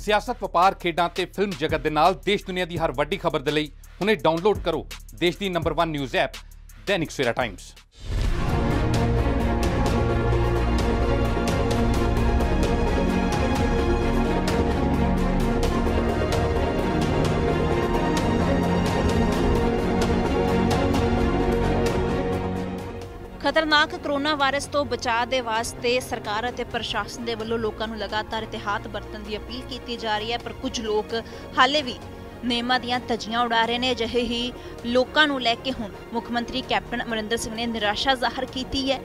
ਸਿਆਸਤ ਵਪਾਰ ਖੇਡਾਂ ਤੇ ਫਿਲਮ ਜਗਤ ਦੇ ਨਾਲ ਦੇਸ਼ ਦੁਨੀਆ ਦੀ ਹਰ ਵੱਡੀ ਖਬਰ ਦੇ ਲਈ ਹੁਣੇ ਡਾਊਨਲੋਡ ਕਰੋ ਦੇਸ਼ ਦੀ number 1 news app Dainik Savera times ਖਤਰਨਾਕ ਕਰੋਨਾ ਵਾਇਰਸ ਤੋਂ ਬਚਾਅ ਦੇ ਵਾਸਤੇ ਸਰਕਾਰ ਅਤੇ ਪ੍ਰਸ਼ਾਸਨ ਦੇ ਵੱਲੋਂ ਲੋਕਾਂ ਨੂੰ ਲਗਾਤਾਰ ਇਤਿਹਾਤ ਵਰਤਣ ਦੀ ਅਪੀਲ ਕੀਤੀ ਜਾ ਰਹੀ ਹੈ, ਪਰ ਕੁਝ ਲੋਕ ਹਾਲੇ ਵੀ ਨਿਯਮਾਂ ਦੀਆਂ ਧੱਜੀਆਂ ਉਡਾ ਰਹੇ ਨੇ। ਅਜਿਹੇ ਹੀ ਲੋਕਾਂ ਨੂੰ ਲੈ ਕੇ ਹੁਣ ਮੁੱਖ ਮੰਤਰੀ ਕੈਪਟਨ ਅਮਰਿੰਦਰ ਸਿੰਘ ਨੇ ਨਿਰਾਸ਼ਾ ਜ਼ਾਹਰ ਕੀਤੀ ਹੈ।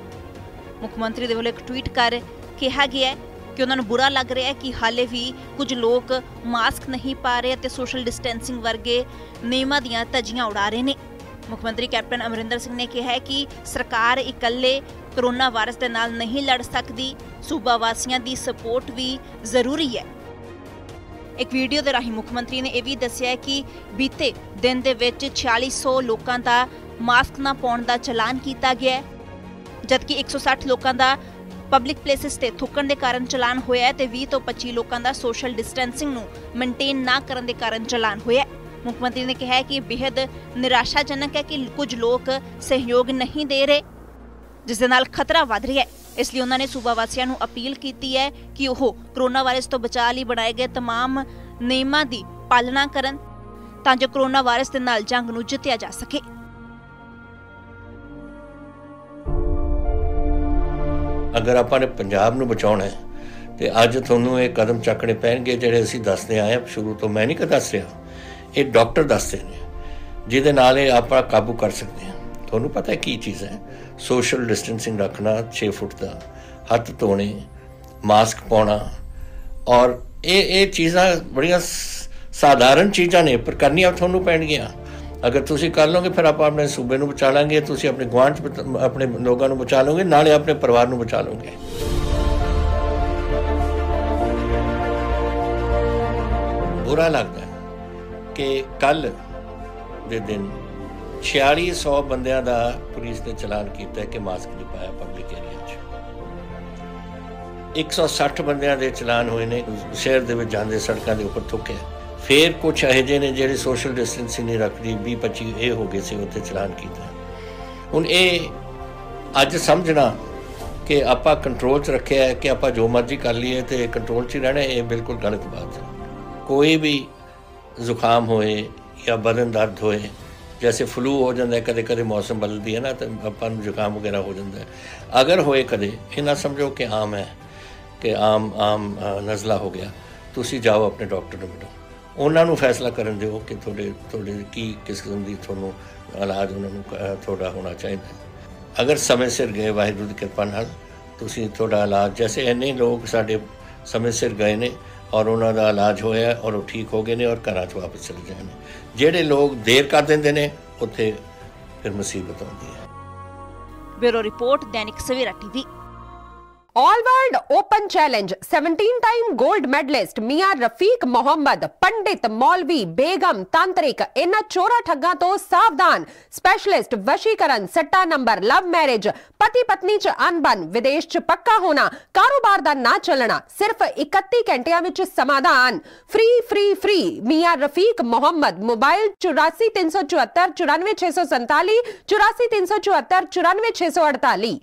ਮੁੱਖ ਮੰਤਰੀ ਦੇ ਵੱਲੋਂ ਇੱਕ ਟਵੀਟ ਕਰ ਕਿਹਾ ਗਿਆ ਹੈ ਕਿ ਉਹਨਾਂ ਨੂੰ ਬੁਰਾ ਲੱਗ ਰਿਹਾ ਹੈ ਕਿ ਹਾਲੇ ਵੀ ਕੁਝ ਲੋਕ ਮਾਸਕ ਨਹੀਂ ਪਾ ਰਹੇ ਅਤੇ ਸੋਸ਼ਲ ਡਿਸਟੈਂਸਿੰਗ ਵਰਗੇ ਨਿਯਮਾਂ ਦੀਆਂ ਧੱਜੀਆਂ ਉਡਾ ਰਹੇ ਨੇ। ਮੁੱਖ ਮੰਤਰੀ ਕੈਪਟਨ ਅਮਰਿੰਦਰ ਸਿੰਘ ਨੇ ਕਿਹਾ ਹੈ ਕਿ ਸਰਕਾਰ ਇਕੱਲੇ ਕਰੋਨਾ ਵਾਇਰਸ ਦੇ ਨਾਲ ਨਹੀਂ ਲੜ ਸਕਦੀ। ਸੂਬਾ ਵਾਸੀਆਂ ਦੀ ਸਪੋਰਟ ਵੀ ਜ਼ਰੂਰੀ ਹੈ। ਇੱਕ ਵੀਡੀਓ ਦੇ ਰਾਹੀਂ ਮੁੱਖ ਮੰਤਰੀ ਨੇ ਇਹ ਵੀ ਦੱਸਿਆ ਕਿ ਬੀਤੇ ਦਿਨ ਦੇ ਵਿੱਚ 4600 ਲੋਕਾਂ ਦਾ ਮਾਸਕ ਨਾ ਪਾਉਣ ਦਾ ਚਲਾਨ ਕੀਤਾ ਗਿਆ ਹੈ। ਜਦਕਿ 160 ਲੋਕਾਂ ਦਾ ਪਬਲਿਕ ਪਲੇਸਿਸ ਤੇ ਥੁੱਕਣ ਦੇ ਕਾਰਨ ਚਲਾਨ ਹੋਇਆ ਹੈ ਤੇ 20 ਤੋਂ 25 ਲੋਕਾਂ ਦਾ ਸੋਸ਼ਲ ਡਿਸਟੈਂਸਿੰਗ ਨੂੰ ਮੇਨਟੇਨ ਨਾ ਕਰਨ ਦੇ ਕਾਰਨ ਚਲਾਨ ਹੋਇਆ ਮੁੱਖ ਮੰਤਰੀ ਨੇ ਕਿਹਾ ਕਿ ਬੇहद ਨਿਰਾਸ਼ਾਜਨਕ ਹੈ ਕਿ ਕੁਝ ਲੋਕ ਸਹਿਯੋਗ ਨਹੀਂ ਦੇ ਰਹੇ, ਜਿਸ ਦੇ ਨਾਲ ਖਤਰਾ ਵੱਧ ਰਿਹਾ ਹੈ। ਇਸ ਲਈ ਉਹਨਾਂ ਨੇ ਸੂਬਾ ਵਾਸੀਆਂ ਨੂੰ ਅਪੀਲ ਕੀਤੀ ਹੈ ਕਿ ਉਹ ਕਰੋਨਾ ਵਾਇਰਸ ਤੋਂ ਬਚਾਅ ਲਈ ਬਣਾਏ ਗਏ तमाम ਨਿਯਮਾਂ ਦੀ ਪਾਲਣਾ ਕਰਨ, ਤਾਂ ਜੋ ਕਰੋਨਾ ਵਾਇਰਸ ਦੇ ਨਾਲ ਜੰਗ ਨੂੰ ਜਿੱਤਿਆ ਜਾ ਸਕੇ। ਅਗਰ ਆਪਾਂ ਨੇ ਪੰਜਾਬ ਨੂੰ ਬਚਾਉਣਾ ਹੈ, ਤੇ ਅੱਜ ਤੁਹਾਨੂੰ ਇਹ ਕਦਮ ਚੱਕਣੇ ਪੈਣਗੇ ਜਿਹੜੇ ਅਸੀਂ ਦੱਸਦੇ ਆਏ ਆ ਸ਼ੁਰੂ ਤੋਂ ਮੈਂ ਨਹੀਂ ਕਦਾਸ ਰਿਹਾ। ਇਹ ਡਾਕਟਰ ਦੱਸਦੇ ਨੇ, ਜਿਹਦੇ ਨਾਲ ਇਹ ਆਪਾਂ ਕਾਬੂ ਕਰ ਸਕਦੇ ਹਾਂ। ਤੁਹਾਨੂੰ ਪਤਾ ਹੈ ਕੀ ਚੀਜ਼ ਹੈ? ਸੋਸ਼ਲ ਡਿਸਟੈਂਸਿੰਗ ਰੱਖਣਾ 6 ਫੁੱਟ ਦਾ ਹੱਥ ਧੋਣੇ, ਮਾਸਕ ਪਾਉਣਾ। ਔਰ ਇਹ ਇਹ ਚੀਜ਼ਾਂ ਬੜੀਆਂ ਸਾਧਾਰਨ ਚੀਜ਼ਾਂ ਨੇ, ਪਰ ਕਰਨੀਆਂ ਤੁਹਾਨੂੰ ਪੈਣਗੀਆਂ। ਅਗਰ ਤੁਸੀਂ ਕਰ ਲਓਗੇ, ਫਿਰ ਆਪਾਂ ਆਪਣੇ ਸੂਬੇ ਨੂੰ ਬਚਾ ਲਾਂਗੇ, ਤੁਸੀਂ ਆਪਣੇ ਗੁਆਂਢ 'ਚ ਆਪਣੇ ਲੋਕਾਂ ਨੂੰ ਬਚਾ ਲਓਗੇ, ਨਾਲੇ ਆਪਣੇ ਪਰਿਵਾਰ ਨੂੰ ਬਚਾ ਲਓਗੇ। ਬੁਰਾ ਲੱਗਦਾ ਕਿ ਕੱਲ ਦੇ ਦਿਨ 4600 ਬੰਦਿਆਂ ਦਾ ਪੁਲਿਸ ਨੇ ਚਲਾਨ ਕੀਤਾ ਕਿ ਮਾਸਕ ਨਹੀਂ ਪਾਇਆ ਪਬਲਿਕ ਏਰੀਆ 'ਚ। 160 ਬੰਦਿਆਂ ਦੇ ਚਲਾਨ ਹੋਏ ਨੇ, ਸ਼ਹਿਰ ਦੇ ਵਿੱਚ ਜਾਂਦੇ ਸੜਕਾਂ ਦੇ ਉੱਪਰ ਥੁੱਕੇ। ਫੇਰ ਕੁਝ ਇਹੋ ਜਿਹੇ ਨੇ ਜਿਹੜੇ ਸੋਸ਼ਲ ਡਿਸਟੈਂਸਿੰਗ ਨਹੀਂ ਰੱਖਦੀ 20 25 ਇਹ ਹੋ ਗਏ ਸੀ ਉੱਥੇ ਚਲਾਨ ਕੀਤਾ। ਹੁਣ ਇਹ ਅੱਜ ਸਮਝਣਾ ਕਿ ਆਪਾਂ ਕੰਟਰੋਲ 'ਚ ਰੱਖਿਆ ਹੈ ਕਿ ਆਪਾਂ ਜੋ ਮਰਜ਼ੀ ਕਰ ਲਈਏ ਤੇ ਕੰਟਰੋਲ 'ਚ ਹੀ ਰਹਿਣਾ, ਇਹ ਬਿਲਕੁਲ ਗਲਤ ਬਾਤ ਹੈ। ਕੋਈ ਵੀ ਜ਼ੁਕਾਮ ਹੋਏ ਜਾਂ ਬਦਨ ਦਰਦ ਹੋਏ ਜੈਸੇ ਫਲੂ ਹੋ ਜਾਂਦਾ ਕਦੇ ਕਦੇ ਮੌਸਮ ਬਦਲਦੀ ਹੈ ਨਾ, ਤਾਂ ਆਪਾਂ ਨੂੰ ਜ਼ੁਕਾਮ ਵਗੈਰਾ ਹੋ ਜਾਂਦਾ ਹੈ। ਅਗਰ ਹੋਏ ਕਦੇ, ਇਹ ਨਾ ਸਮਝੋ ਕਿ ਆਮ ਹੈ, ਕਿ ਆਮ ਆਮ ਨਜ਼ਲਾ ਹੋ ਗਿਆ, ਤੁਸੀਂ ਜਾਓ ਆਪਣੇ ਡਾਕਟਰ ਨੂੰ ਮਿਲੋ। ਉਹਨਾਂ ਨੂੰ ਫੈਸਲਾ ਕਰਨ ਦਿਓ ਕਿ ਤੁਹਾਡੇ ਤੁਹਾਡੇ ਕੀ ਕਿਸ ਕਿਸਮ ਦੀ ਤੁਹਾਨੂੰ ਇਲਾਜ ਉਹਨਾਂ ਨੂੰ ਤੁਹਾਡਾ ਹੋਣਾ ਚਾਹੀਦਾ ਅਗਰ ਸਮੇਂ ਸਿਰ ਗਏ, ਵਾਹਿਗੁਰੂ ਦੀ ਕਿਰਪਾ ਨਾਲ, ਤੁਸੀਂ ਤੁਹਾਡਾ ਇਲਾਜ, ਜੈਸੇ ਇੰਨੇ ਲੋਕ ਸਾਡੇ ਸਮੇਂ ਸਿਰ ਗਏ ਨੇ ਔਰ ਉਹਨਾਂ ਦਾ ਇਲਾਜ ਹੋਇਆ ਔਰ ਉਹ ਠੀਕ ਹੋ ਗਏ ਨੇ ਔਰ ਘਰਾਂ 'ਚ ਵਾਪਸ ਚਲੇ ਗਏ ਨੇ। ਜਿਹੜੇ ਲੋਕ ਦੇਰ ਕਰ ਦਿੰਦੇ ਨੇ, ਉੱਥੇ ਫਿਰ ਮੁਸੀਬਤ ਆਉਂਦੀ ਹੈ। Bureau report, Dainik Savera TV. All world open challenge 17 time gold medalist Mian Rafiq Mohammad पंडित मौलवी बेगम तांत्रिक इन चोरा ठगा तो सावधान स्पेशलिस्ट वशीकरण सट्टा नंबर लव मैरिज पति पत्नी च अनबन विदेश च पक्का होना कारोबार का ना चलना सिर्फ़ 31 चौहत्तर चौरानवे ਸਮਾਧਾਨ सौ संताली चौरासी तीन सौ चौहत्तर चौरानवे 843447494647 सौ अड़ताली